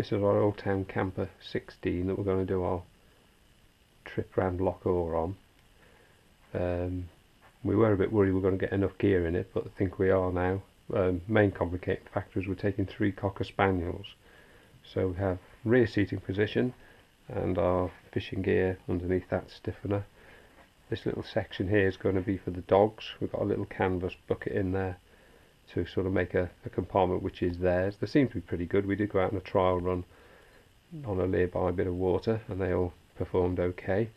This is our Old Town Camper 16 that we're going to do our trip round Loch on. Um, we were a bit worried we were going to get enough gear in it, but I think we are now. Um, main complicating factor is we're taking three Cocker Spaniels. So we have rear seating position and our fishing gear underneath that stiffener. This little section here is going to be for the dogs. We've got a little canvas bucket in there to sort of make a, a compartment which is theirs. They seem to be pretty good. We did go out on a trial run on a nearby bit of water and they all performed okay.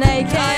Half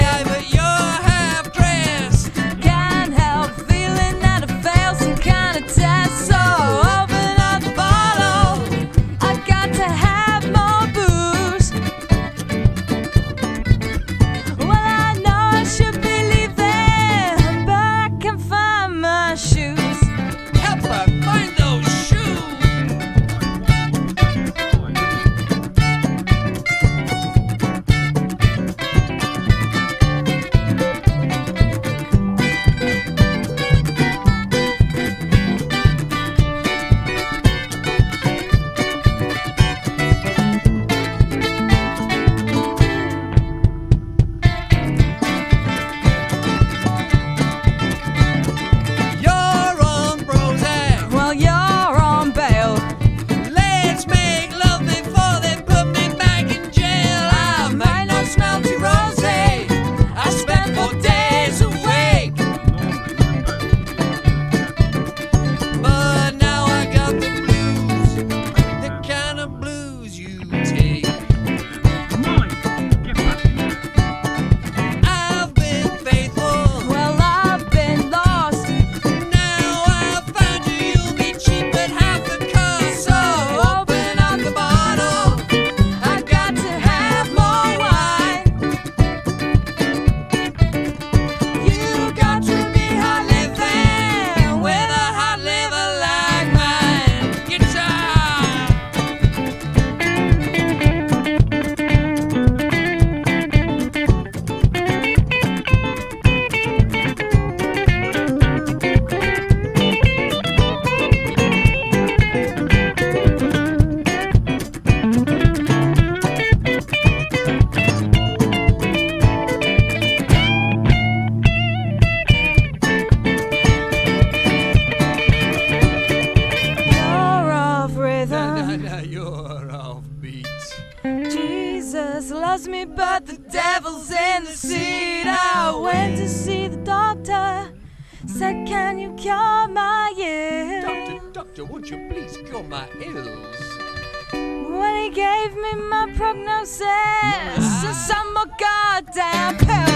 nah, you're off beat. Jesus loves me, but the devil's in the seat. I went to see the doctor. Said, Can you cure my ill? Doctor, doctor, would you please cure my ills? When he gave me my prognosis, ah. some more goddamn pill.